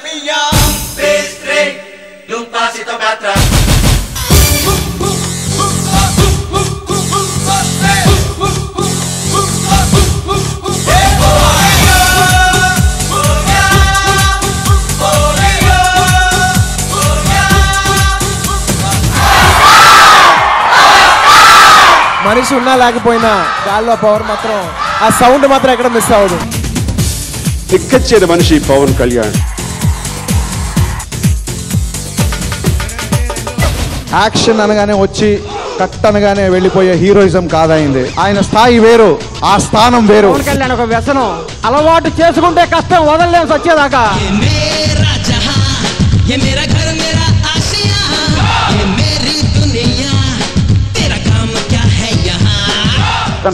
Minha. Três, três, num passito pra trás. మనిషి ఉన్నా లేకపోయినా గాల్లో పవర్ మాత్రం ఆ సౌండ్ మాత్రం ఎక్కడ మిస్ అవ్వదు తిక్కచ్చేది మనిషి పవన్ కళ్యాణ్. యాక్షన్ అనగానే వచ్చి కట్ అనగానే వెళ్ళిపోయే హీరోయిజం కాదైంది. ఆయన స్థాయి వేరు ఆ స్థానం వేరు. కళ్యాణ్ ఒక వ్యసనం. అలవాటు చేసుకుంటే కష్టం వదలలేము వచ్చేదాకా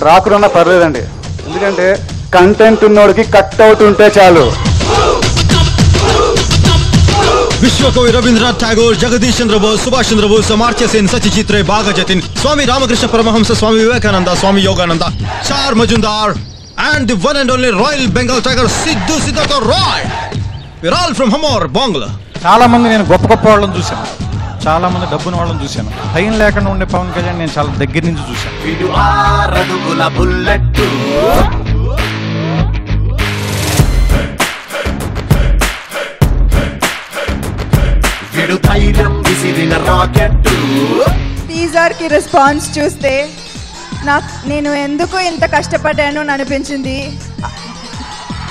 రాకున్నా పర్లేదండి. ఎందుకంటే కంటెంట్ ఉన్నోడికి కట్ అవుట్ ఉంటే చాలు. విశ్వకవి రవీంద్రనాథ్ ఠాగూర్ జగదీష్ చంద్రబోస్ సుభాష్ చంద్రబోస్ మార్చే సేన్ సత్యచిత్రే బాగా Jatin Swami Ramakrishna Paramahamsa Swami Vivekananda Swami Yogananda Charu Majumdar and the one and only royal Bengal tiger Siddhu సిద్ధత రాయ్. విర్ ఆల్ ఫ్రమ్ హమోర్ బాంగ్లా. చాలా మంది నేను గొప్ప గొప్ప వాళ్ళని చూశాను. చాలా మంది డబ్బున వాళ్ళని చూశాను. భయం లేకుండా ఉండే పవన్ కళ్యాణ్ నేను చాలా దగ్గర నుంచి చూశాను. వీడు ధైర్యం విసిరిన రాకెట్టు. టీజర్కి రెస్పాన్స్ చూస్తే నాకు నేను ఎందుకు ఇంత కష్టపడ్డాను అని అనిపించింది.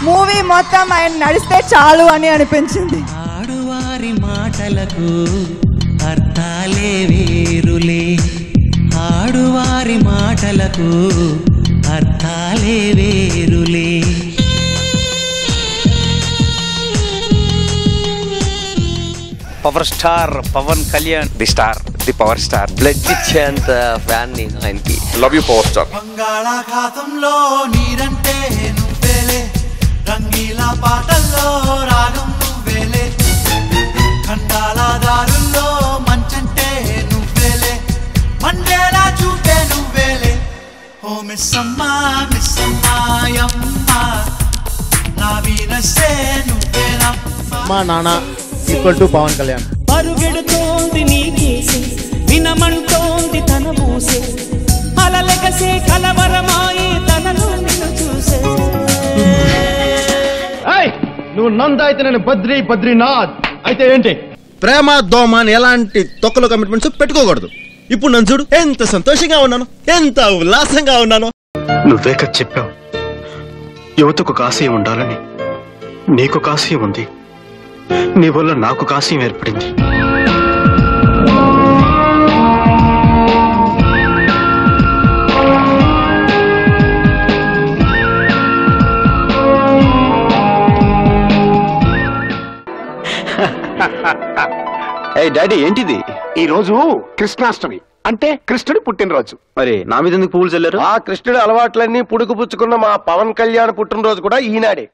మూవీ మొత్తం ఆయన నడిస్తే చాలు అని అనిపించింది. ఆడువారి మాటలకు అర్థాలే వేరులే. ఆడువారి మాటలకు అర్థాలే వేరులే. Power star Pawan Kalyan the star the power star blood ఇచ్చేంత ఫ్యాన్ నేను ఆయనకి. లవ్ యూ పవర్ స్టార్ బంగాళాఖాతంలో నీరంటే నువ్వేలే. రంగీలా పాటల్లో రాగం నువ్వేలే. ఖండాల దారుల్లో మంచంటే నువ్వేలే. మండేలా చూపే నువ్వేలే. ఓ మిస్సమ్మా మిస్సమ్మాయమ్మ నా వీనసే నువ్వేనమ్మా మా నాన్న ఈక్వల్ టు పవన్ కళ్యాణ్ పరుగెడుతోంది నీ కేసే వినమంటోంది తన మూసే. అలలెగసే కలవరమాయే తనలో నిన్ను చూసే. నువ్వు నంద అయితే నేను బద్రి బద్రీనాథ్. అయితే ఏంటి? ప్రేమ దోమ అని ఎలాంటి తొక్కల కమిట్మెంట్స్ పెట్టుకోకూడదు. ఇప్పుడు నన్ను చూడు ఎంత సంతోషంగా ఉన్నాను ఎంత ఉల్లాసంగా ఉన్నాను. నువ్వే కదా చెప్పావు యువతకు కాశీయం ఉండాలని నీకు కాశీయం ఉంది. నీ వల్ల నాకు కాశీయం ఏర్పడింది. డాడీ ఏంటిది? ఈ రోజు కృష్ణాష్టమి. అంటే కృష్ణుడి పుట్టినరోజు. మరి నా మీద ఎందుకు పువ్వులు చల్లారు? ఆ కృష్ణుడి అలవాట్లన్నీ పుడుకు పుచ్చుకున్న మా పవన్ కళ్యాణ్ పుట్టినరోజు కూడా ఈనాడే.